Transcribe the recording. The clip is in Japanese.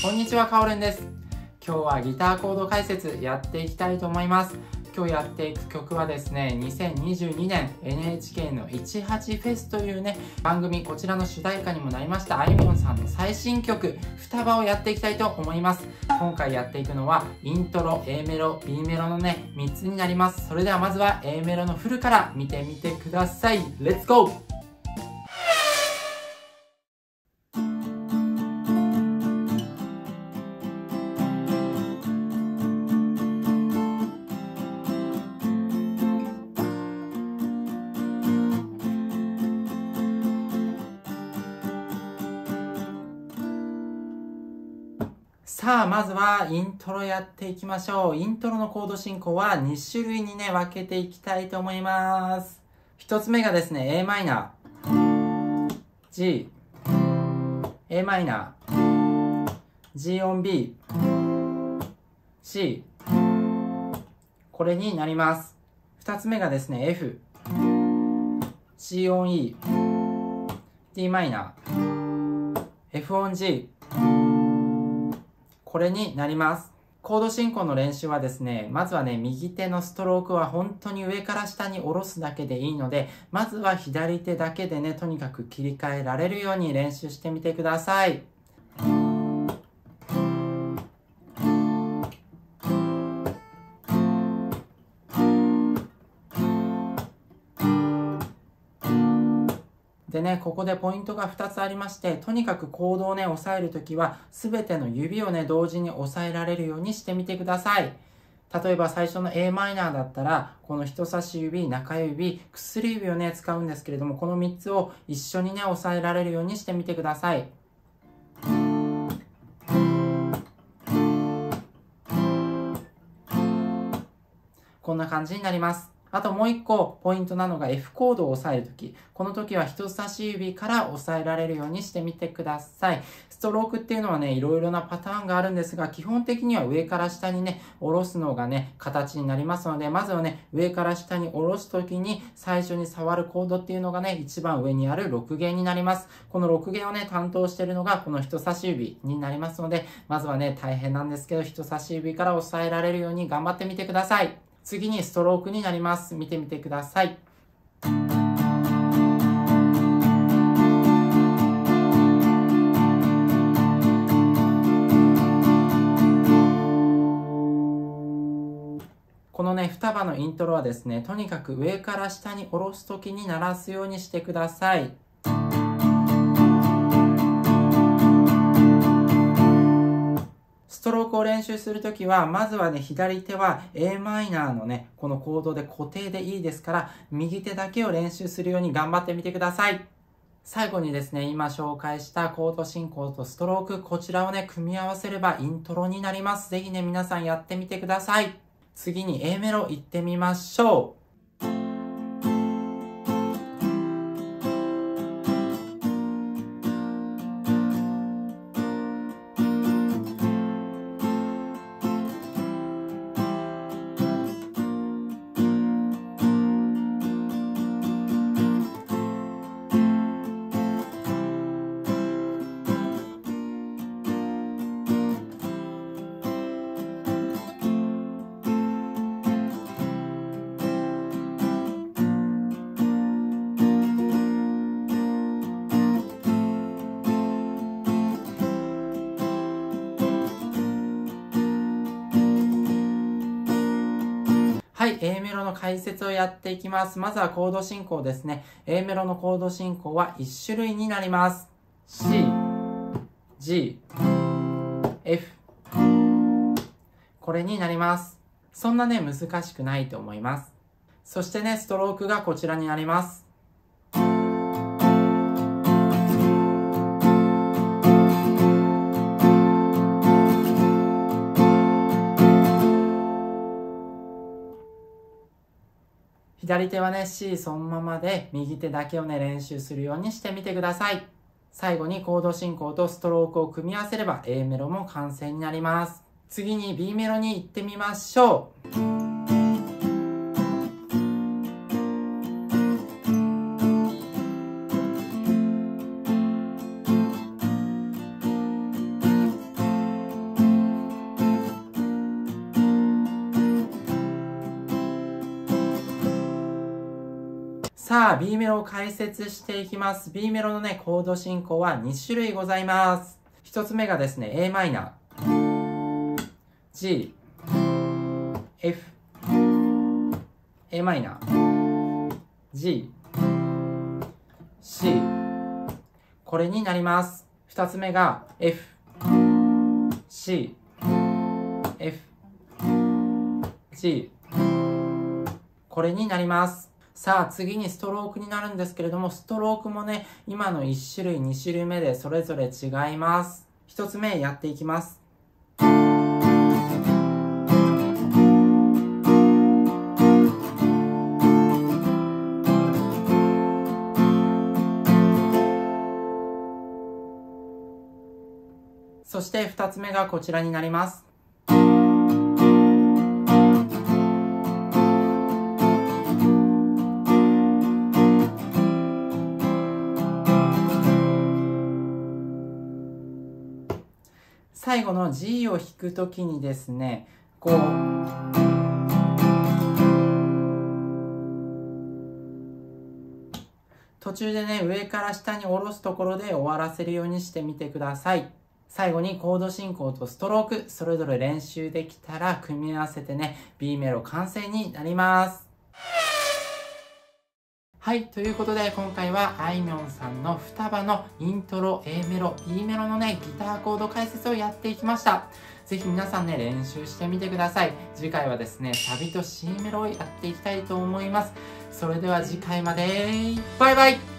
こんにちは、かおるんです。今日はギターコード解説やっていきたいと思います。今日やっていく曲はですね、2022年 NHK の18フェスというね、番組、こちらの主題歌にもなりましたあいみょんさんの最新曲、双葉をやっていきたいと思います。今回やっていくのは、イントロ、A メロ、B メロのね、3つになります。それではまずは A メロのフルから見てみてください。レッツゴーさあ、まずはイントロやっていきましょう。イントロのコード進行は2種類にね、分けていきたいと思います。一つ目がですね、a マイナー、G、a マイナー、G 音 B、C、これになります。二つ目がですね、F、C 音 E、D マイナー、F 音 G、これになります。コード進行の練習はですね、まずはね、右手のストロークは本当に上から下に下ろすだけでいいので、まずは左手だけでね、とにかく切り替えられるように練習してみてください。でね、ここでポイントが2つありまして、とにかくコードをね、押さえるときは、すべての指をね、同時に押さえられるようにしてみてください。例えば最初の a マイナーだったら、この人差し指、中指、薬指をね、使うんですけれども、この3つを一緒にね、押さえられるようにしてみてください。こんな感じになります。あともう一個ポイントなのが F コードを押さえるとき。この時は人差し指から押さえられるようにしてみてください。ストロークっていうのはね、いろいろなパターンがあるんですが、基本的には上から下にね、下ろすのがね、形になりますので、まずはね、上から下に下ろす時に最初に触るコードっていうのがね、一番上にある6弦になります。この6弦をね、担当しているのがこの人差し指になりますので、まずはね、大変なんですけど、人差し指から押さえられるように頑張ってみてください。次にストロークになります。見てみてください。このね、双葉のイントロはですね、とにかく上から下に下ろすときに鳴らすようにしてください。ストロークを練習するときは、まずはね、左手は a マイナーのね、このコードで固定でいいですから、右手だけを練習するように頑張ってみてください。最後にですね、今紹介したコード進行とストローク、こちらをね、組み合わせればイントロになります。ぜひね、皆さんやってみてください。次に A メロ行ってみましょう。ロの解説をやっていきます。まずはコード進行ですね。A メロのコード進行は1種類になります。C、G、F。これになります。そんなね、難しくないと思います。そしてね、ストロークがこちらになります。左手はね、C そのままで、右手だけをね、練習するようにしてみてください。最後にコード進行とストロークを組み合わせれば A メロも完成になります。次に B メロに行ってみましょう。さあ、B メロを解説していきます。B メロのね、コード進行は2種類ございます。一つ目がですね、a マイナー、G、F、a マイナー、G、C、これになります。二つ目が F、C、F、G、これになります。さあ次にストロークになるんですけれども、ストロークもね、今の1種類2種類目でそれぞれ違います。1つ目やっていきます。そして2つ目がこちらになります。最後の G を弾くときにですね、こう、途中でね、上から下に下ろすところで終わらせるようにしてみてください。最後にコード進行とストローク、それぞれ練習できたら組み合わせてね、B メロ完成になります。はい。ということで、今回はあいみょんさんの双葉のイントロ、A メロ、B メロのね、ギターコード解説をやっていきました。ぜひ皆さんね、練習してみてください。次回はですね、サビと C メロをやっていきたいと思います。それでは次回まで、バイバイ